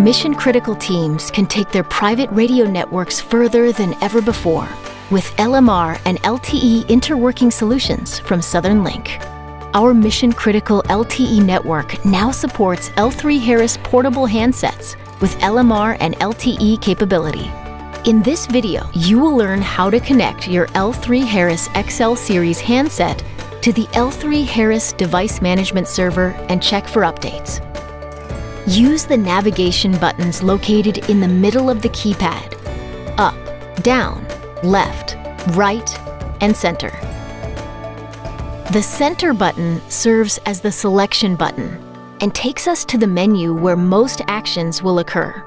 mission critical teams can take their private radio networks further than ever before with LMR and LTE interworking solutions from SouthernLINC. Our mission critical LTE network now supports L3Harris portable handsets with LMR and LTE capability. In this video, you will learn how to connect your L3Harris XL series handset to the L3Harris device management server and check for updates. Use the navigation buttons located in the middle of the keypad up, down, left, right, and center. The center button serves as the selection button and takes us to the menu where most actions will occur.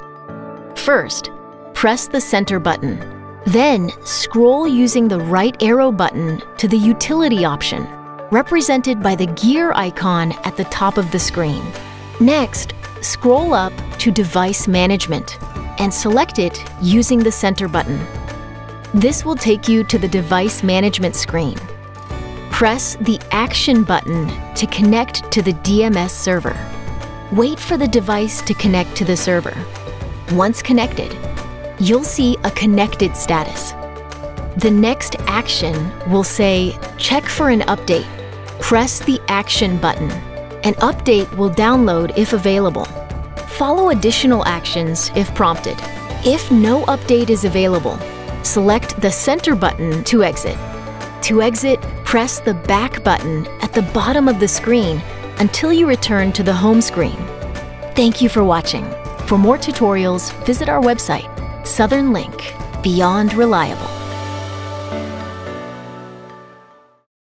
First, press the center button. Then, scroll using the right arrow button to the utility option, represented by the gear icon at the top of the screen. Next, scroll up to Device Management and select it using the center button. This will take you to the device management screen. Press the Action button to connect to the DMS server. Wait for the device to connect to the server. Once connected, you'll see a connected status. The next action will say Check for an update. Press the Action button an update will download if available. Follow additional actions if prompted. If no update is available, select the center button to exit. To exit, press the back button at the bottom of the screen until you return to the home screen. Thank you for watching. For more tutorials, visit our website, SouthernLINC, Beyond Reliable.